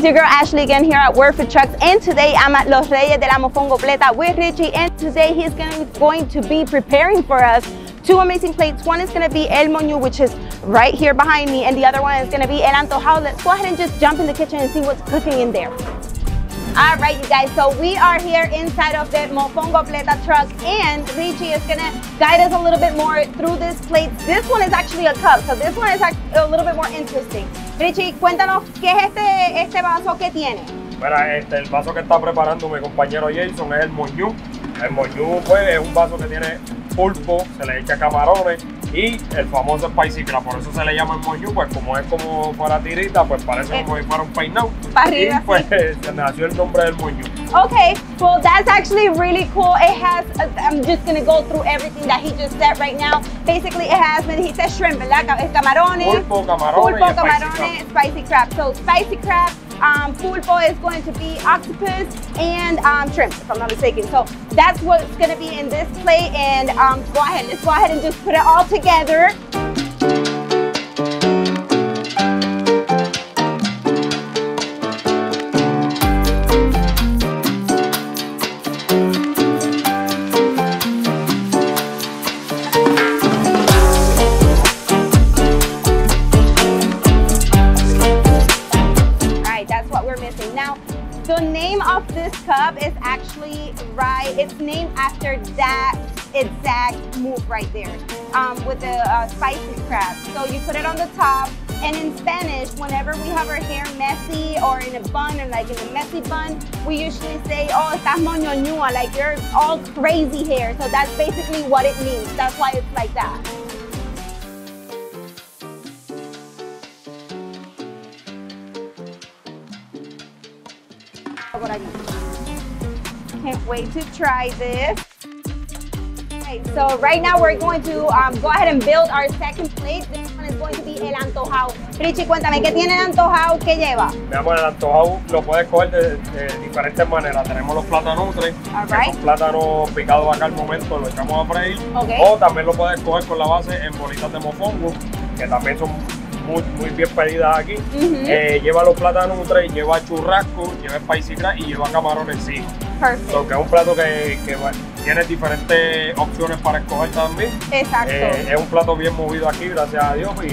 it's your girl Ashley again here at Word for Trucks and today I'm at Los Reyes de la Mofongopleta with Richie and today he's going to be preparing for us two amazing plates. One is gonna be El Moño which is right here behind me and the other one is gonna be El Antojado. Let's go ahead and just jump in the kitchen and see what's cooking in there. All right, you guys, so we are here inside of the Mofongopleta truck and Richie is gonna guide us a little bit more through this plate. This one is actually a cup, so this one is a little bit more interesting. Richie, cuéntanos, ¿qué es este, este vaso que tiene? Mira, este, el vaso que está preparando mi compañero Jason es el moñú. El moñú pues, es un vaso que tiene pulpo, se le echa camarones y el famoso spicy crab, por eso se le llama el moñú, pues como es como fuera tirita, pues parece Eh, como si fuera un peinado. arriba, y pues se nació el nombre del moñú. Okay, well that's actually really cool. It has, I'm just gonna go through everything that he just said right now. Basically it has, he said shrimp, ¿verdad? Es Camarones. Pulpo, camarones Pulpo, spicy camarones, spicy crab. So spicy crab, um, pulpo is going to be octopus and um, shrimp, if I'm not mistaken. So that's what's gonna be in this plate and um, go ahead, let's go ahead and just put it all together. Name of this cup is actually right. It's named after that exact move right there um, with the uh, spicy crab. So you put it on the top. And in Spanish, whenever we have our hair messy or in a bun or like in a messy bun, we usually say, oh, estás moñoñua, like you're all crazy hair. So that's basically what it means. That's why it's like that. Por aquí. Can't wait to try this. Okay, so right now we're going to um, go ahead and build our second plate. This one is going to be el antojado. Richie, cuéntame, ¿qué tiene el antojado? ¿Qué lleva? Mi amor, el antojado lo puedes coger de, de diferentes maneras. Tenemos los plátanos tres, Alright. que son plátanos picados acá al momento, lo echamos a freír. Ok. O también lo puedes coger con la base en bolitas de mofongo, que también son muy, muy bien pedidas aquí. Eh, lleva los plátanos tres, lleva churrasco, lleva spicy crab y lleva camarones encima. Perfect. So, que es un plato que, que, bueno, tiene diferentes opciones para escoger también. Exacto. Eh, es un plato bien movido aquí, gracias a Dios. Y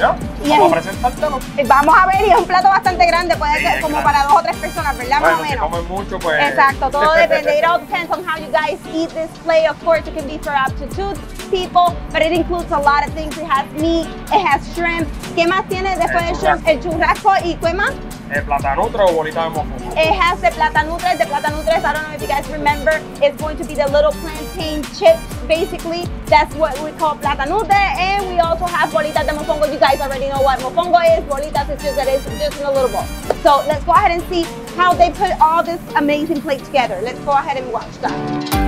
ya, Y vamos es- a presentártelo. Eh, Vamos a ver, y es un plato bastante grande, puede ser como para dos o tres personas, ¿verdad? Más o si menos. comen mucho, pues. Exacto, todo depende. It all depends on how you guys eat this plate. Of course, it can be for up to two people, but it includes a lot of things. It has meat, it has shrimp. ¿Qué más tiene después El del shrimp? El churrasco y ¿qué más? Platanutra bolita de mofongo. It has the platanutres. The platanutres, I don't know if you guys remember, it's going to be the little plantain chips, basically. That's what we call platanutre. And we also have bolitas de mofongo. You guys already know what mofongo is. Bolitas is just that it's just in a little bowl. So let's go ahead and see how they put all this amazing plate together. Let's go ahead and watch that.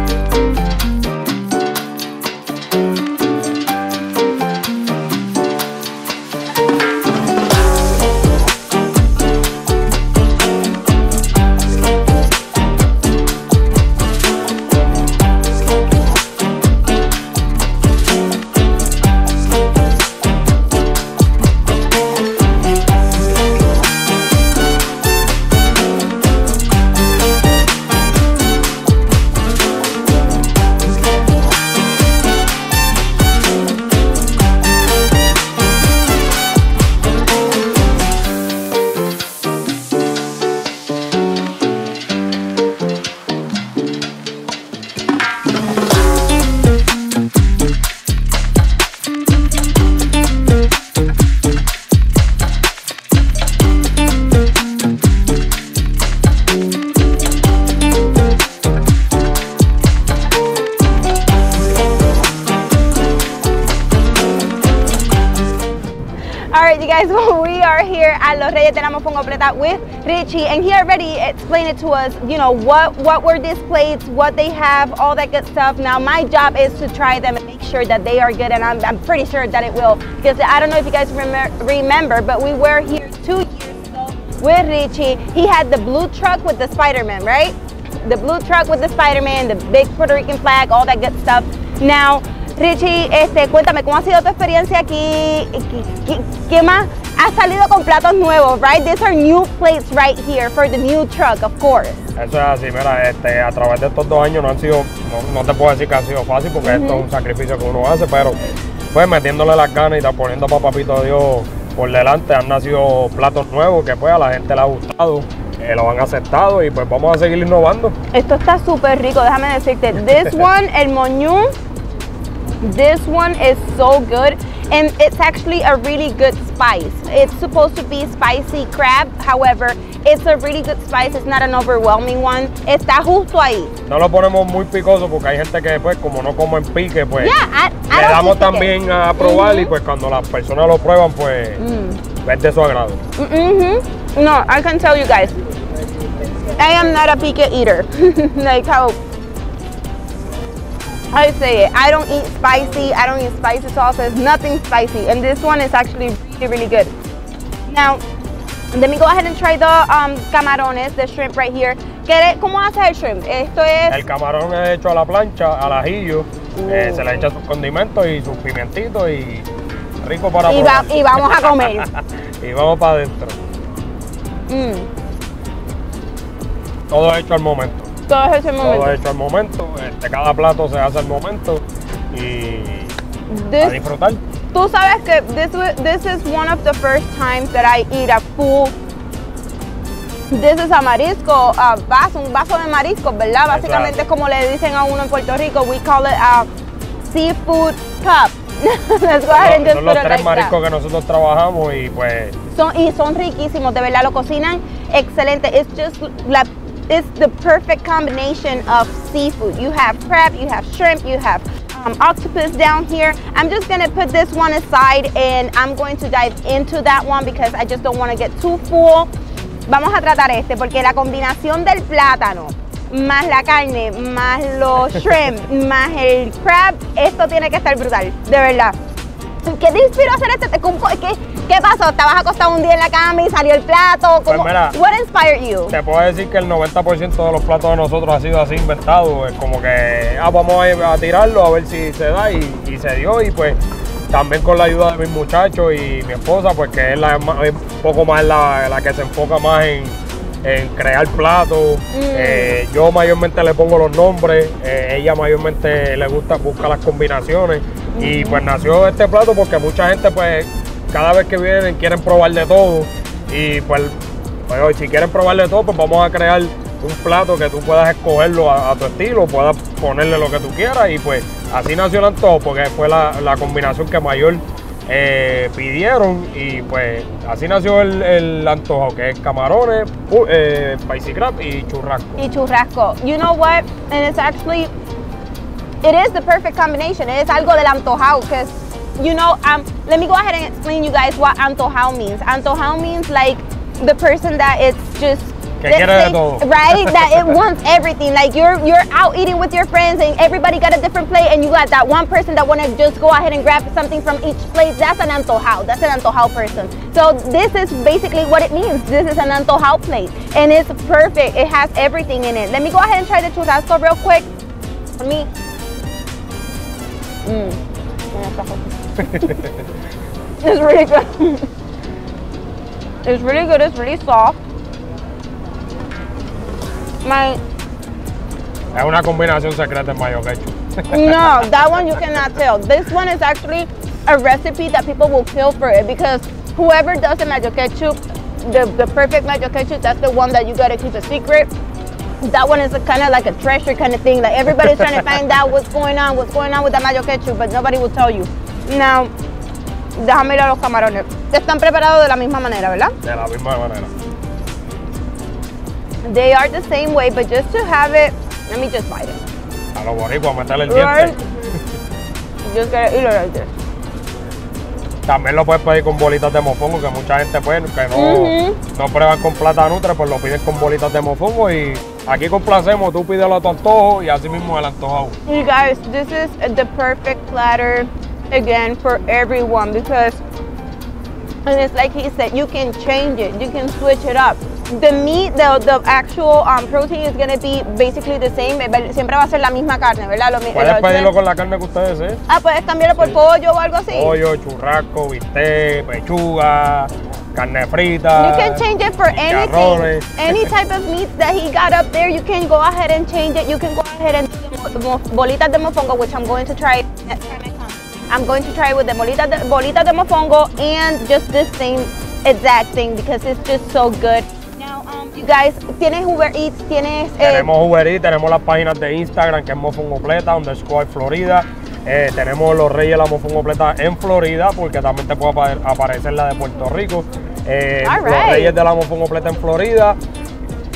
Los Reyes de la Mofongopleta with Richie, and he already explained it to us, you know, what, what were these plates, what they have, all that good stuff. Now, my job is to try them and make sure that they are good, and I'm, I'm pretty sure that it will, because I don't know if you guys remember, remember but we were here two years ago with Richie. He had the blue truck with the Spider-Man, right? The blue truck with the Spider-Man, the big Puerto Rican flag, all that good stuff. Now, Richie, este, cuéntame, ¿cómo ha sido tu experiencia aquí? ¿Qué, qué- qué más ha salido con platos nuevos, right? These are new plates right here for the new truck, of course. Eso es así, mira, este, a través de estos dos años no han sido, no, no te puedo decir que ha sido fácil porque esto es un sacrificio que uno hace, pero pues metiéndole las ganas y poniendo para papito Dios por delante, han nacido platos nuevos que pues a la gente le ha gustado, eh, lo han aceptado y pues vamos a seguir innovando. Esto está súper rico, déjame decirte. This one, el moñú, this one is so good. And it's actually a really good spice. It's supposed to be spicy crab, however, it's a really good spice. It's not an overwhelming one. Está justo ahí. No lo ponemos muy picoso porque hay gente que pues como no come en pique, pues Yeah, I, I le damos it también is. a probar y pues cuando las personas lo prueban pues Mm. es de su agrado. Mm-hmm. No, I can tell you guys. I am not a pique eater. like how I say it. I don't eat spicy. I don't eat spicy sauces. Nothing spicy. And this one is actually really, really good. Now, let me go ahead and try the um, camarones, the shrimp right here. ¿Qué- ¿Cómo hace el shrimp? Esto es... El camarón es hecho a la plancha, al ajillo, eh, se le echa sus condimentos y sus pimentitos y rico para Y, va- y vamos a comer. y vamos para adentro. Mm, Todo hecho al momento. Todo es ese Todo momento. hecho al momento. Este, cada plato se hace al momento y a This disfrutar. Tú sabes que this, this is one of the first times that I eat a full. This is a marisco, a vaso, un vaso de marisco, ¿verdad? Básicamente es como le dicen a uno en Puerto Rico, we call it a seafood cup. Let's go ahead and just Son put los it tres like that. mariscos que nosotros trabajamos y pues Son, y son riquísimos, de verdad, lo cocinan excelente. It's just la, it's the perfect combination of seafood. You have crab, you have shrimp, you have um, octopus down here. I'm just gonna put this one aside and I'm going to dive into that one because I just don't want to get too full. Vamos a tratar este porque la combinación del plátano más la carne, más los shrimp, más el crab, esto tiene que estar brutal, de verdad. ¿Qué te inspiró a hacer este? ¿Te compo- ¿Qué, ¿Qué pasó? ¿Estabas acostado un día en la cama y salió el plato? Pues ¿Cómo- mira. What inspired you? te puedo decir que el 90% de los platos de nosotros ha sido así inventado. Es como que ah, vamos a, ir a tirarlo a ver si se da y, y se dio y pues también con la ayuda de mis muchachos y mi esposa, pues que es, la, es un poco más la, la que se enfoca más en, en crear platos. Eh, yo mayormente le pongo los nombres, eh, ella mayormente le gusta buscar las combinaciones y pues nació este plato porque mucha gente pues cada vez que vienen quieren probar de todo y pues, pues, si quieren probar de todo pues vamos a crear un plato que tú puedas escogerlo a, tu estilo, puedas ponerle lo que tú quieras y pues así nació el antojo porque fue la, la combinación que mayor eh, pidieron y pues así nació el, el antojo que es camarones, pu- eh, spicy crab y churrasco. Y churrasco. You know what? And it's actually, it is the perfect combination. Es algo del antojado, because, you know, um, let me go ahead and explain you guys what antojado means. Antojado means like the person that it's just say, right? that it wants everything. Like you're you're out eating with your friends and everybody got a different plate and you got that one person that wanna just go ahead and grab something from each plate. That's an antojado. That's an antojado person. So this is basically what it means. This is an antojado plate and it's perfect. It has everything in it. Let me go ahead and try the churrasco real quick. For me. Mm. it's really good. it's really good. It's really soft. My Es una combinación secreta en mayo ketchup. no, that one you cannot tell. This one is actually a recipe that people will kill for it because whoever does the mayo ketchup, the, the perfect mayo ketchup, that's the one that you gotta keep a secret. That one is kind of like a treasure kind of thing. Like everybody's trying to find out what's going on, what's going on with the mayo ketchup, but nobody will tell you. Now, déjame ir a los camarones. Están preparados de la misma manera, ¿verdad? De la misma manera. They are the same way, but just to have it, let me just bite it. A los boricuas, meterle el Right? diente. Just gotta eat it like this. También lo puedes pedir con bolitas de mofongo, que mucha gente pues, que no, Ujú. no prueban con plata nutre, pues lo piden con bolitas de mofongo y aquí complacemos, tú pídelo a tu antojo y así mismo el antojado. You guys, this is the perfect platter again for everyone because, and it's like he said, you can change it, you can switch it up. The meat, the, the actual um, protein is going to be basically the same. eh, Siempre va a ser la misma carne, ¿verdad? Lo Puedes pedirlo con la carne que ustedes deseen. Ah, puedes cambiarlo por pollo o algo así. Pollo, churrasco, bistec, pechuga, carne frita. You can change it for anything. chicharrones. Any type of meats that he got up there, you can go ahead and change it. You can go ahead and do the bolitas de mofongo, which I'm going to try next time. I'm going to try with the bolitas de, bolitas de mofongo and just this same exact thing because it's just so good. Now, um, you guys, tienes Uber Eats, tienes... eh, Tenemos Uber Eats, tenemos las páginas de Instagram que es mofongopleta, underscore Florida. Eh, tenemos los Reyes de la Mofongopleta en Florida, porque también te puede apa- aparecer la de Puerto Rico. Eh, Los. Reyes de la Mofongopleta en Florida,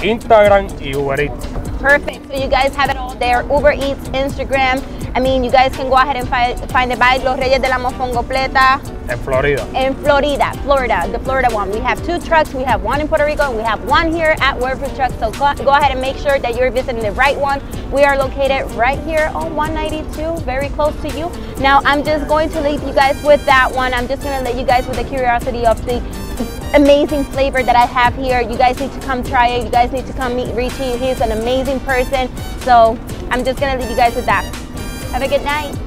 Instagram y Uber Eats. Perfect. So you guys have it all there. Uber Eats, Instagram. I mean, you guys can go ahead and find, find it by Los Reyes de la Mofongopleta En Florida. in Florida, Florida, the Florida one. We have two trucks. We have one in Puerto Rico and we have one here at Wordford Truck. So go, go ahead and make sure that you're visiting the right one. We are located right here on 192, very close to you. Now, I'm just going to leave you guys with that one. I'm just going to let you guys with the curiosity of the amazing flavor that I have here. You guys need to come try it. You guys need to come meet Richie. He's an amazing person. So I'm just going to leave you guys with that. Have a good night.